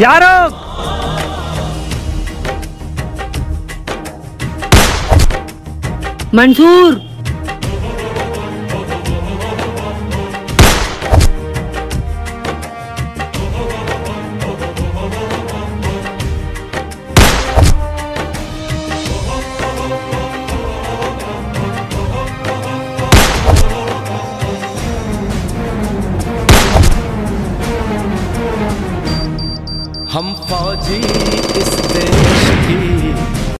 यारो! मंसूर हम फौजी इस देश